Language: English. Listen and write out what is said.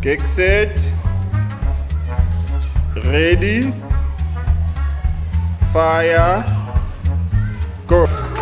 Kick set. Ready. Fire. Go.